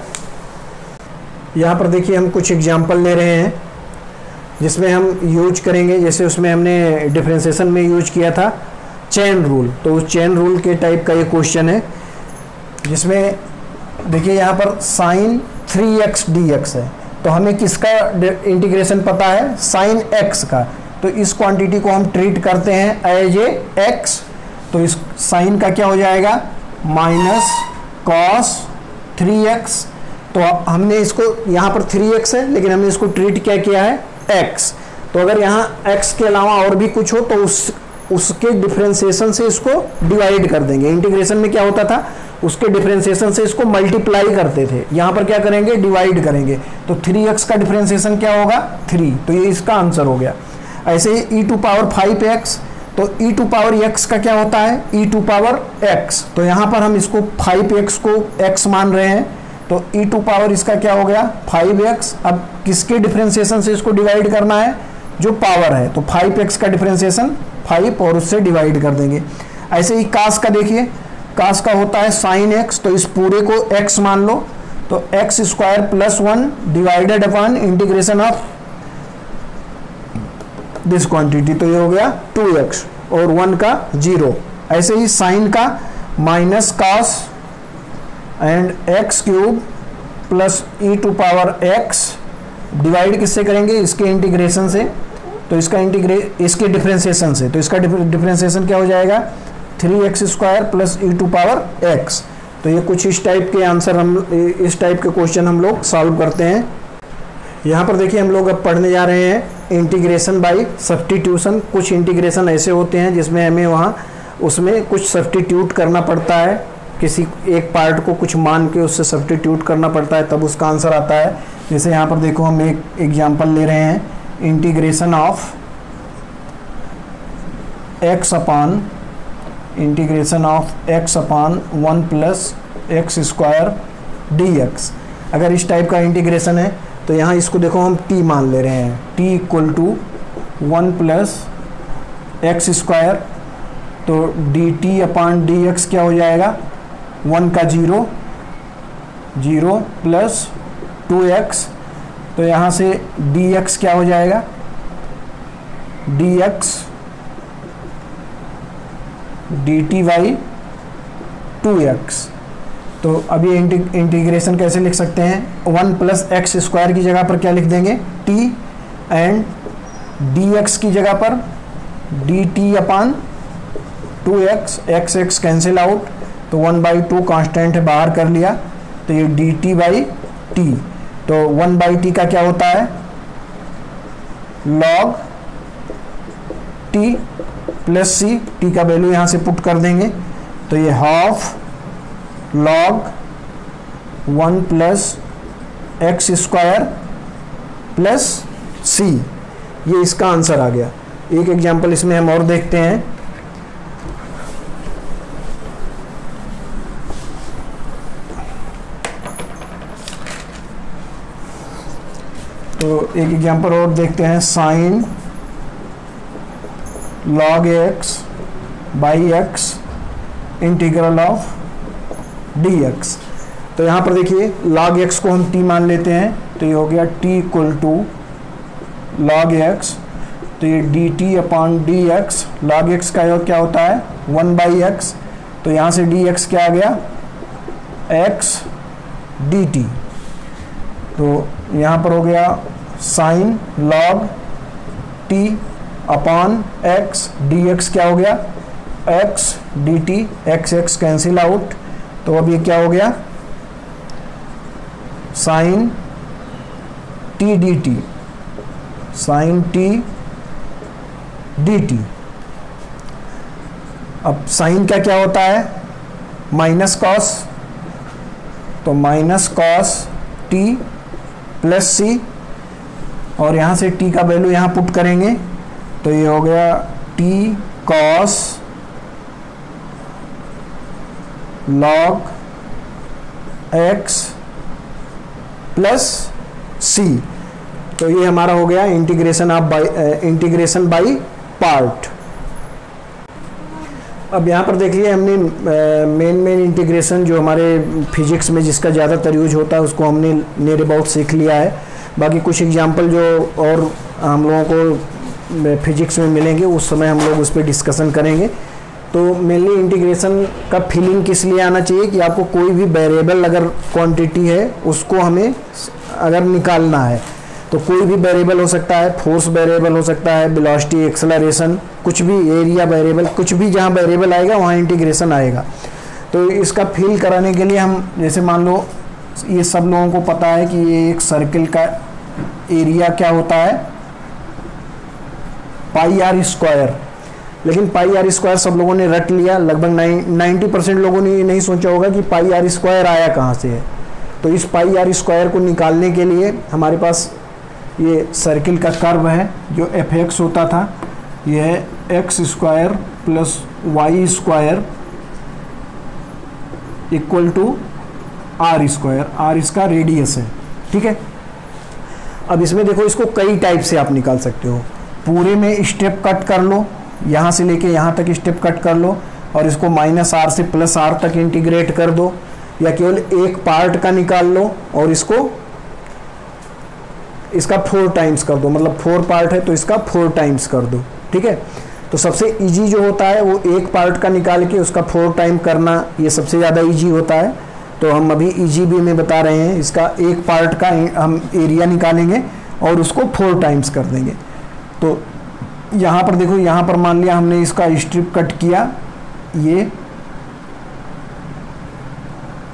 यहाँ पर देखिए हम कुछ एग्ज़ाम्पल ले रहे हैं, जिसमें हम यूज़ करेंगे। जैसे उसमें हमने डिफ्रेंसिएशन में यूज़ किया था चैन रूल तो उस चैन रूल के टाइप का ये क्वेश्चन है, जिसमें देखिए, यहाँ पर sine three x d x है। तो हमें किसका इंटीग्रेशन पता है? साइन एक्स का। तो इस क्वांटिटी को हम ट्रीट करते हैं एज ए एक्स। तो इस साइन का क्या हो जाएगा? Minus cos three x. तो हमने इसको, यहाँ पर थ्री एक्स है, लेकिन हमने इसको ट्रीट क्या किया है? एक्स। तो अगर यहाँ एक्स के अलावा और भी कुछ हो तो उस, उसके डिफ्रेंसिएशन से इसको डिवाइड कर देंगे। इंटीग्रेशन में क्या होता था? उसके डिफ्रेंसिएशन से इसको मल्टीप्लाई करते थे। यहाँ पर क्या करेंगे? डिवाइड करेंगे। तो थ्री एक्स का डिफ्रेंसिएशन क्या होगा? थ्री तो ये इसका आंसर हो गया। ऐसे ही e to power five x तो ई टू पावर एक्स का क्या होता है? ई टू पावर एक्स तो यहाँ पर हम इसको फाइव एक्स को एक्स मान रहे हैं। तो ई टू पावर इसका क्या हो गया? फाइव एक्स अब किसके डिफ्रेंसिएशन से इसको डिवाइड करना है? जो पावर है। तो फाइव एक्स का डिफ्रेंसिएशन फाइव और उससे डिवाइड कर देंगे। ऐसे ही कास का देखिए। कास का होता है साइन एक्स तो इस पूरे को एक्स मान लो तो x square plus one divided upon integration of this quantity तो ये हो गया टू एक्स और वन का ज़ीरो ऐसे ही साइन का minus cos and x cube plus e to power x divide किससे करेंगे? इसके इंटीग्रेशन से. तो इसका इंटीग्रे इसके डिफ्रेंसिएशन से. तो इसका डिफ्रेंसिएशन क्या हो जाएगा? Three x square plus e to power x. तो ये कुछ इस टाइप के आंसर हम, इस टाइप के क्वेश्चन हम लोग सॉल्व करते हैं। यहाँ पर देखिए हम लोग अब पढ़ने जा रहे हैं इंटीग्रेशन बाई सब्सटीट्यूशन। कुछ इंटीग्रेशन ऐसे होते हैं जिसमें हमें वहाँ, उसमें कुछ सब्सटीट्यूट करना पड़ता है। किसी एक पार्ट को कुछ मान के उससे सब्सटीट्यूट करना पड़ता है, तब उसका आंसर आता है। जैसे यहाँ पर देखो हम एक एग्ज़ाम्पल ले रहे हैं। Integration of x upon integration of x upon one plus x square d x अगर इस टाइप का इंटीग्रेशन है तो यहाँ इसको देखो हम t मान ले रहे हैं। t equal to one plus x square तो d t upon d x क्या हो जाएगा? वन का zero zero plus two x तो यहाँ से डी एक्स क्या हो जाएगा? D x d t by two x तो अभी इंटीग्रेशन कैसे लिख सकते हैं? वन प्लस एक्स स्क्वायर की जगह पर क्या लिख देंगे? टी एंड डी एक्स की जगह पर d t upon two x x x cancel out तो वन बाई टू कॉन्स्टेंट है बाहर कर लिया तो ये डी टी बाई टी तो वन बाई टी का क्या होता है? Log t plus c, t का वैल्यू यहाँ से पुट कर देंगे। तो ये half log one plus x square plus c ये इसका आंसर आ गया। एक एग्जांपल इसमें हम और देखते हैं। तो एक एग्जांपल और देखते हैं। Sine log x by x integral of dx. तो यहाँ पर देखिए, log x को हम t मान लेते हैं तो ये हो गया t equal to log x तो ये d t upon d x log x का क्या होता है? वन बाई एक्स तो यहाँ से डी एक्स क्या आ गया? एक्स डी टी तो यहाँ पर हो गया sine log t upon x d x क्या हो गया? X d t x x cancel out तो अब ये क्या हो गया? Sine t d t sine t d t अब साइन का क्या होता है? माइनस कॉस तो minus cos t plus c और यहाँ से टी का वैल्यू यहाँ पुट करेंगे। तो ये हो गया t cos log x plus c तो ये हमारा हो गया integration of by integration by part अब यहाँ पर देखिए हमने मेन मेन इंटीग्रेशन जो हमारे फिजिक्स में जिसका ज़्यादातर यूज़ होता है, उसको हमने नेर अबाउट सीख लिया है। बाकी कुछ एग्जांपल जो और हम लोगों को फिजिक्स में मिलेंगे, उस समय हम लोग उस पर डिस्कसन करेंगे। तो मेनली इंटीग्रेशन का फीलिंग किस लिए आना चाहिए कि आपको कोई भी वेरिएबल अगर क्वांटिटी है, उसको हमें अगर निकालना है तो कोई भी वेरिएबल हो सकता है फोर्स वेरिएबल हो सकता है वेलोसिटी एक्सेलरेशन कुछ भी एरिया वेरिएबल कुछ भी जहाँ वेरिएबल आएगा, वहाँ इंटीग्रेशन आएगा। तो इसका फील कराने के लिए हम, जैसे मान लो, ये सब लोगों को पता है कि ये एक सर्किल का एरिया क्या होता है। Pi r square. लेकिन पाई आर स्क्वायर सब लोगों ने रट लिया, लगभग नाइन्टी परसेंट लोगों ने ये नहीं सोचा होगा कि पाई आर स्क्वायर आया कहाँ से है। तो इस पाई आर स्क्वायर को निकालने के लिए हमारे पास ये सर्किल का कर्व है, जो एफ़ एक्स होता था। यह है x square plus y square equal to r square. R इसका रेडियस है, ठीक है? अब इसमें देखो, इसको कई टाइप से आप निकाल सकते हो। पूरे में स्टेप कट कर लो, यहाँ से लेके यहाँ तक स्टेप कट कर लो और इसको माइनस आर से प्लस आर तक इंटीग्रेट कर दो या केवल एक पार्ट का निकाल लो और इसको, इसका फोर टाइम्स कर दो मतलब फोर पार्ट है तो इसका फोर टाइम्स कर दो, ठीक है? तो सबसे इजी जो होता है वो एक पार्ट का निकाल के उसका फोर टाइम करना ये सबसे ज़्यादा इजी होता है। तो हम अभी इजी भी में बता रहे हैं, इसका एक पार्ट का हम एरिया निकालेंगे और उसको फोर टाइम्स कर देंगे। तो यहाँ पर देखो, यहाँ पर मान लिया हमने इसका स्ट्रिप कट किया, ये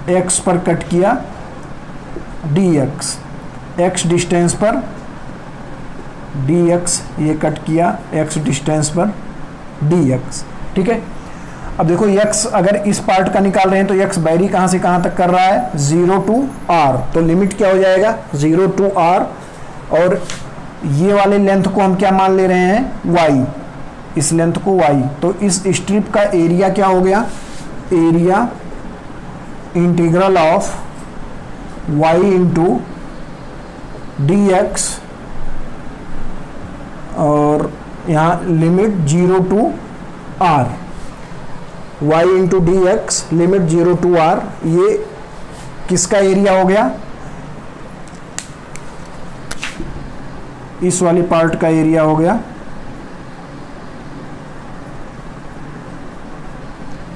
एक्स पर कट किया डी एक्स एक्स डिस्टेंस पर डी एक्स ये कट किया एक्स डिस्टेंस पर डी एक्स ठीक है? अब देखो, x अगर इस पार्ट का निकाल रहे हैं तो x बैरी कहाँ से कहाँ तक कर रहा है? ज़ीरो टू आर तो लिमिट क्या हो जाएगा? ज़ीरो टू आर और ये वाले लेंथ को हम क्या मान ले रहे हैं? वाई इस लेंथ को वाई तो इस स्ट्रिप का एरिया क्या हो गया? Area integral of y into d x और यहाँ limit zero to r y into d x limit zero to r ये किसका एरिया हो गया? इस वाली पार्ट का एरिया हो गया।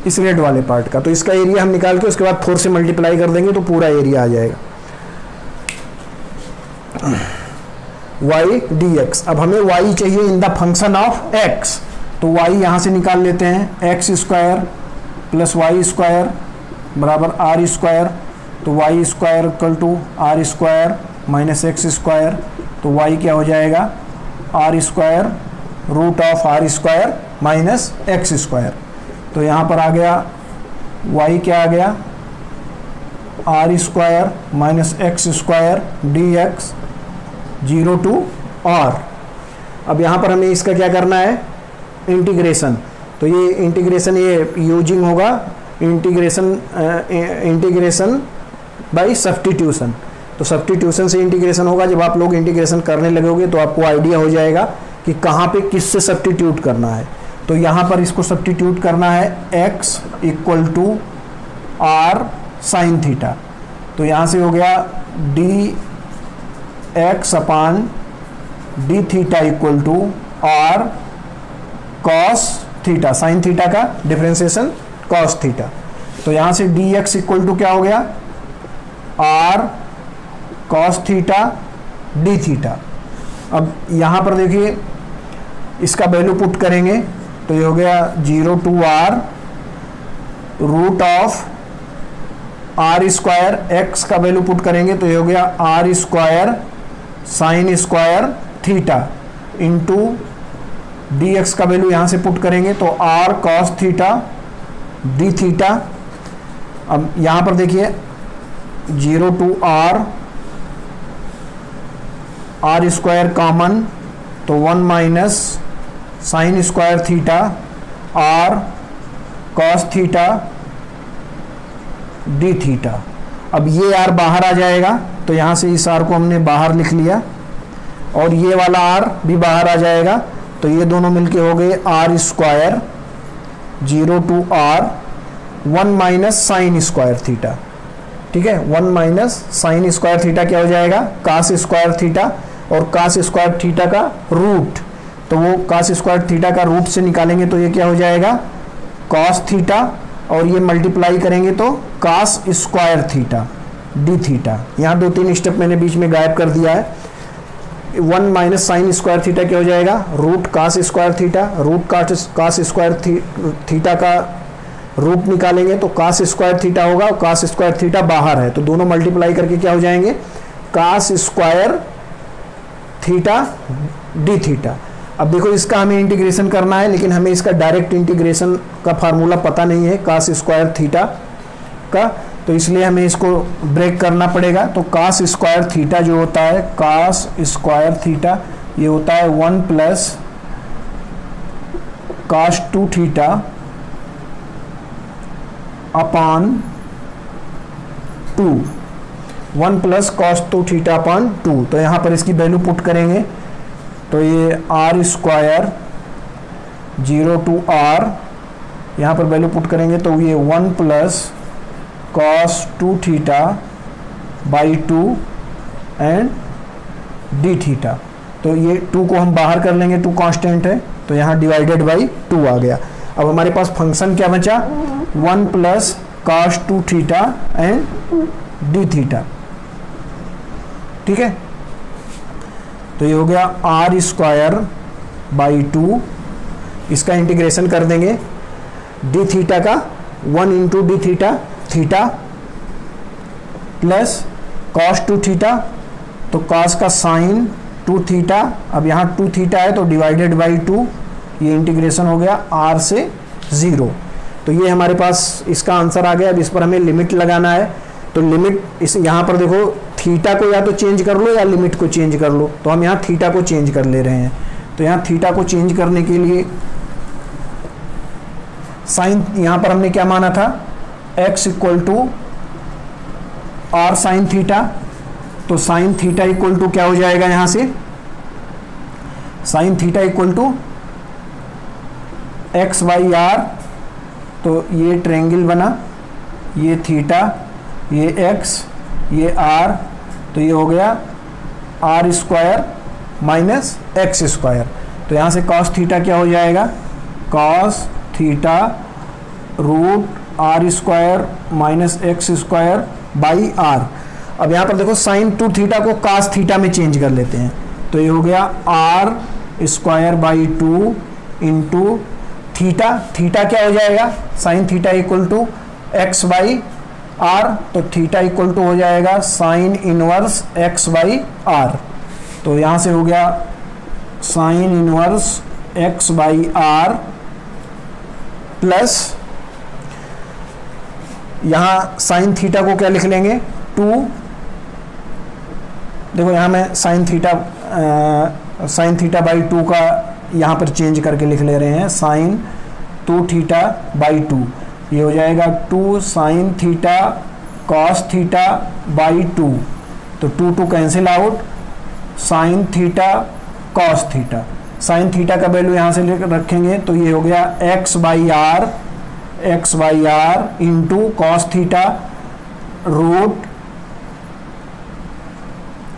इस रेड वाले पार्ट का। तो इसका एरिया हम निकाल के उसके बाद फोर से मल्टीप्लाई कर देंगे तो पूरा एरिया आ जाएगा। Y dx अब हमें y चाहिए in the function of x तो वाई यहाँ से निकाल लेते हैं। X square plus y square बराबर आर स्क्वायर तो y square equal to r square minus x square तो y क्या हो जाएगा? R square root of r square minus x square तो यहाँ पर आ गया, y क्या आ गया? R square minus x square d x zero to r अब यहाँ पर हमें इसका क्या करना है? इंटीग्रेशन तो ये इंटीग्रेशन ये यूजिंग होगा। इंटीग्रेशन इंटीग्रेशन बाय सब्सटीट्यूशन तो सब्सटीट्यूशन से इंटीग्रेशन होगा। जब आप लोग इंटीग्रेशन करने लगोगे तो आपको आइडिया हो जाएगा कि कहाँ पे किस से सब्सटीट्यूट करना है। तो यहाँ पर इसको सब्सटीट्यूट करना है x equal to r sine theta तो यहाँ से हो गया d x upon d theta equal to r cos theta sine theta का डिफ्रेंसिएशन कॉस थीटा तो यहाँ से डी एक्स इक्वल टू क्या हो गया? R cos theta d theta अब यहाँ पर देखिए, इसका वैल्यू पुट करेंगे तो ये हो गया zero to r root of r square x का वैल्यू पुट करेंगे तो ये हो गया r square sine square theta into d x का वैल्यू यहाँ से पुट करेंगे तो r cos theta d theta अब यहाँ पर देखिए zero to r r square common तो one minus sine square theta r cos theta d theta. अब ये आर बाहर आ जाएगा तो यहाँ से इस आर को हमने बाहर लिख लिया, और ये वाला आर भी बाहर आ जाएगा तो ये दोनों मिलके हो गए r square zero to r one minus sine square theta. ठीक है, one minus sine square theta क्या हो जाएगा? Cos square theta. और कास स्क्वायर थीटा का रूट तो वो कास स्क्वायर थीटा का रूट से निकालेंगे तो ये क्या हो जाएगा? कॉस थीटा और ये मल्टीप्लाई करेंगे तो cos square theta d theta यहाँ दो तीन स्टेप मैंने बीच में गायब कर दिया है। One minus sine square theta क्या हो जाएगा? Root cos square theta root cos cos square theta का रूट निकालेंगे तो कास स्क्वायर थीटा होगा और कास स्क्वायर थीटा बाहर है। तो दोनों मल्टीप्लाई करके क्या हो जाएँगे? Cos square theta, d theta. अब देखो इसका हमें इंटीग्रेशन करना है, लेकिन हमें इसका डायरेक्ट इंटीग्रेशन का फार्मूला पता नहीं है कास स्क्वायर थीटा का। तो इसलिए हमें इसको ब्रेक करना पड़ेगा। तो कास स्क्वायर थीटा जो होता है कास स्क्वायर थीटा ये होता है one plus cos two theta upon two one plus cos two theta upon two तो यहाँ पर इसकी वैल्यू पुट करेंगे तो ये r square zero to r, यहाँ पर वैल्यू पुट करेंगे तो ये one plus cos two theta by two and d theta. तो ये टू को हम बाहर कर लेंगे, टू कांस्टेंट है तो यहाँ डिवाइडेड बाई टू आ गया। अब हमारे पास फ़ंक्शन क्या बचा? One plus cos two theta and d theta. ठीक है? तो ये हो गया आर स्क्वायर बाई टू इसका इंटीग्रेशन कर देंगे। डी थीटा का one into d theta theta plus cos two theta तो कॉस का साइन टू थीटा अब यहाँ टू थीटा है तो डिवाइडेड बाई टू ये इंटीग्रेशन हो गया आर से ज़ीरो तो ये हमारे पास इसका आंसर आ गया। अब इस पर हमें लिमिट लगाना है। तो लिमिट इस यहाँ पर देखो थीटा को या तो चेंज कर लो या लिमिट को चेंज कर लो। तो हम यहाँ थीटा को चेंज कर ले रहे हैं। तो यहाँ थीटा को चेंज करने के लिए साइन यहाँ पर हमने क्या माना था? x equal to r sine theta तो साइन थीटा इक्वल टू क्या हो जाएगा यहाँ से? Sine theta equal to x by r तो ये ट्रेंगल बना। ये थीटा ये एक्स ये आर तो ये हो गया r square minus x square तो यहाँ से कॉस थीटा क्या हो जाएगा? Cos theta root r square minus x square by r अब यहाँ पर देखो साइन टू थीटा को कास थीटा में चेंज कर लेते हैं। तो ये हो गया r square by two into theta theta क्या हो जाएगा? Sine theta equal to x by r तो थीटा इक्वल टू हो जाएगा sine inverse x by r तो यहाँ से हो गया sine inverse x by r plus यहाँ साइन थीटा को क्या लिख लेंगे? टू देखो यहाँ मैं sine theta sine theta by two का यहाँ पर चेंज करके लिख ले रहे हैं sine two theta by two ये हो जाएगा two sine theta cos theta by two. तो two two cancel out, sine theta cos theta. Sine theta का वैल्यू यहाँ से रखेंगे तो ये हो गया x by r, x by r into cos theta root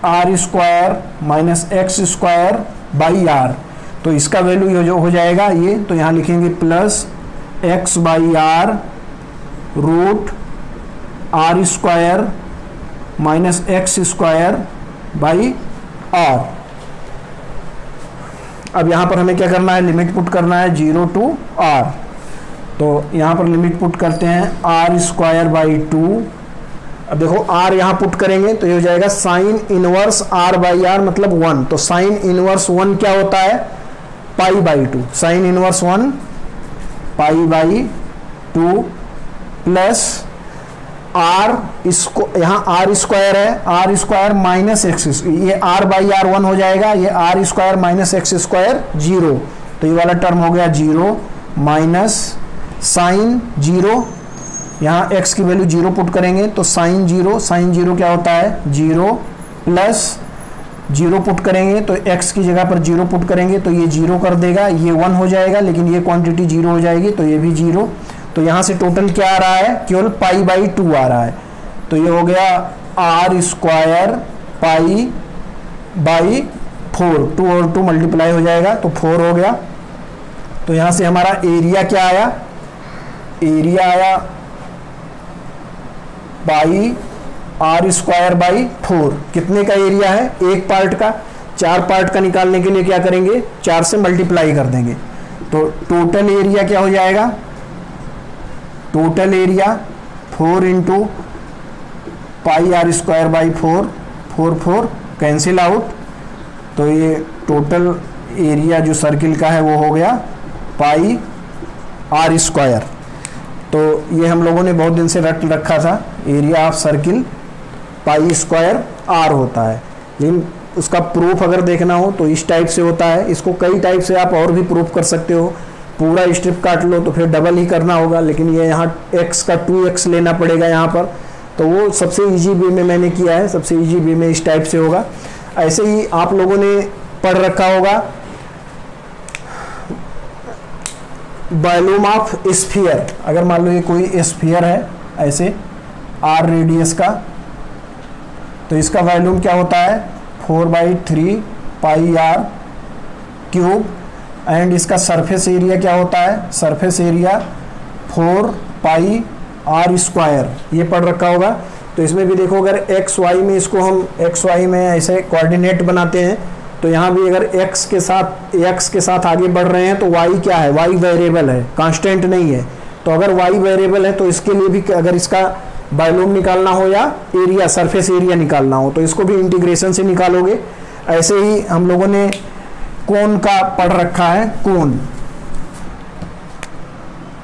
r square minus x square by r. तो इसका वैल्यू जो हो जाएगा ये तो यहाँ लिखेंगे plus x by r root r square minus x square by r. अब यहाँ पर हमें क्या करना है? लिमिट पुट करना है ज़ीरो टू आर। तो यहाँ पर लिमिट पुट करते हैं आर स्क्वायर बाई टू। अब देखो, आर यहाँ पुट करेंगे तो ये हो जाएगा sine inverse r by r मतलब वन। तो साइन इनवर्स वन क्या होता है? Pi by two. Sine inverse one pi by two plus r इसको, यहाँ आर स्क्वायर है, आर स्क्वायर माइनस एक्स, ये आर बाई आर वन हो जाएगा, ये r square minus x square zero. तो ये वाला टर्म हो गया ज़ीरो माइनस साइन ज़ीरो। यहाँ एक्स की वैल्यू ज़ीरो पुट करेंगे तो साइन ज़ीरो साइन ज़ीरो क्या होता है? ज़ीरो प्लस ज़ीरो पुट करेंगे तो एक्स की जगह पर ज़ीरो पुट करेंगे तो ये ज़ीरो कर देगा, ये वन हो जाएगा, लेकिन ये क्वांटिटी ज़ीरो हो जाएगी तो ये भी ज़ीरो। तो यहाँ से टोटल क्या आ रहा है? केवल पाई बाई टू आ रहा है। तो ये हो गया r square pi by four two और टू मल्टीप्लाई हो जाएगा तो फोर हो गया। तो यहाँ से हमारा एरिया क्या आया? एरिया आया by r square by four कितने का एरिया है? एक पार्ट का। चार पार्ट का निकालने के लिए क्या करेंगे? चार से मल्टीप्लाई कर देंगे। तो टोटल एरिया क्या हो जाएगा? Total area four into pi r square by four four four cancel out तो ये टोटल एरिया जो सर्किल का है वो हो गया पाई आर स्क्वायर तो ये हम लोगों ने बहुत दिन से रट रखा था। Area of circle pi square r होता है। लेकिन उसका प्रूफ अगर देखना हो तो इस टाइप से होता है। इसको कई टाइप से आप और भी प्रूफ कर सकते हो। पूरा स्ट्रिप काट लो तो फिर डबल ही करना होगा, लेकिन ये यहाँ एक्स का टू एक्स लेना पड़ेगा यहाँ पर। तो वो सबसे इजी वे में मैंने किया है, सबसे इजी वे में इस टाइप से होगा। ऐसे ही आप लोगों ने पढ़ रखा होगा वॉल्यूम ऑफ़ स्फीयर। अगर मान लो ये कोई स्फीयर है, ऐसे आर रेडियस का तो इसका वॉल्यूम क्या होता है? Four by three pi r cube. And इसका सरफेस एरिया क्या होता है? Surface area four pi r square. ये पढ़ रखा होगा। तो इसमें भी देखो, अगर एक्स वाई में इसको हम एक्स वाई में ऐसे कोऑर्डिनेट बनाते हैं तो यहाँ भी अगर x के साथ x के साथ आगे बढ़ रहे हैं तो y क्या है? y वेरिएबल है। कांस्टेंट नहीं है। तो अगर y वेरिएबल है तो इसके लिए भी अगर इसका बायोलूम निकालना हो या एरिया, सरफेस एरिया निकालना हो तो इसको भी इंटीग्रेशन से निकालोगे। ऐसे ही हम लोगों ने कोन का पढ़ रखा है, कोन।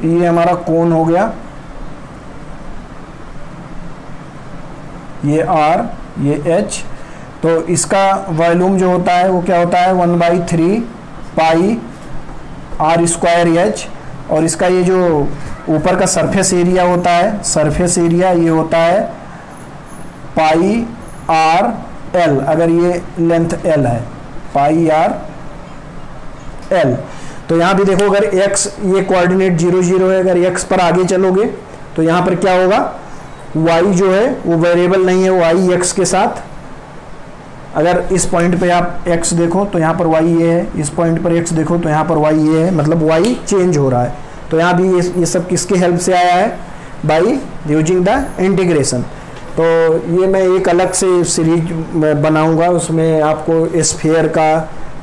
ये हमारा कोन हो गया। ये R, ये H तो इसका वॉल्यूम जो होता है, वो क्या होता है? One by three pi r square h, और इसका ये जो ऊपर का सरफेस एरिया होता है सरफेस एरिया ये होता है पाई आर एल अगर ये लेंथ एल है पाई आर एल तो यहाँ भी देखो, अगर एक्स ये कोऑर्डिनेट ज़ीरो ज़ीरो है, अगर एक्स पर आगे चलोगे तो यहाँ पर क्या होगा? वाई जो है, वो वेरिएबल नहीं है वाई एक्स के साथ। अगर इस पॉइंट पे आप एक्स देखो तो यहाँ पर वाई ये है, इस पॉइंट पर एक्स देखो तो यहाँ पर वाई ये है मतलब वाई चेंज हो रहा है। तो यहाँ भी ये, ये सब किसके हेल्प से आया है? बाई यूजिंग द इंटीग्रेशन तो ये मैं एक अलग से सीरीज़ बनाऊँगा उसमें आपको स्फेयर का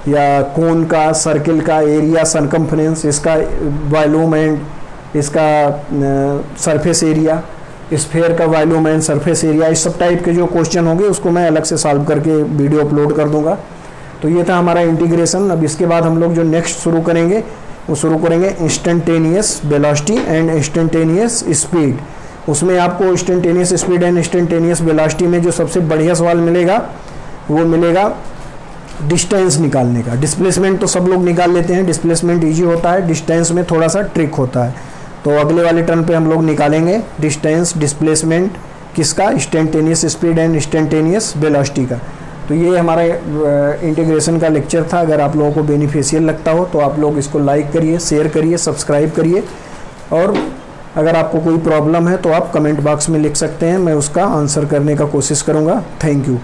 या कोन का सर्किल का एरिया सरकमफ्रेंस इसका वॉल्यूम एंड इसका सरफेस एरिया स्फेयर का वॉल्यूम एंड सरफेस एरिया इस सब टाइप के जो क्वेश्चन होंगे उसको मैं अलग से सॉल्व करके वीडियो अपलोड कर दूँगा। तो ये था हमारा इंटीग्रेशन अब इसके बाद हम लोग जो नेक्स्ट शुरू करेंगे वो शुरू करेंगे instantaneous velocity and instantaneous speed उसमें आपको instantaneous speed and instantaneous velocity में जो सबसे बढ़िया सवाल मिलेगा, वो मिलेगा डिस्टेंस निकालने का। डिस्प्लेसमेंट तो सब लोग निकाल लेते हैं डिस्प्लेसमेंट ईजी होता है डिस्टेंस में थोड़ा सा ट्रिक होता है। तो अगले वाले टर्न पे हम लोग निकालेंगे डिस्टेंस डिस्प्लेसमेंट किसका? Instantaneous speed and instantaneous velocity का। तो ये हमारा इंटीग्रेशन का लेक्चर था। अगर आप लोगों को बेनिफिशियल लगता हो तो आप लोग इसको लाइक करिए शेयर करिए सब्सक्राइब करिए। और अगर आपको कोई प्रॉब्लम है तो आप कमेंट बॉक्स में लिख सकते हैं। मैं उसका आंसर करने का कोशिश करूँगा। Thank you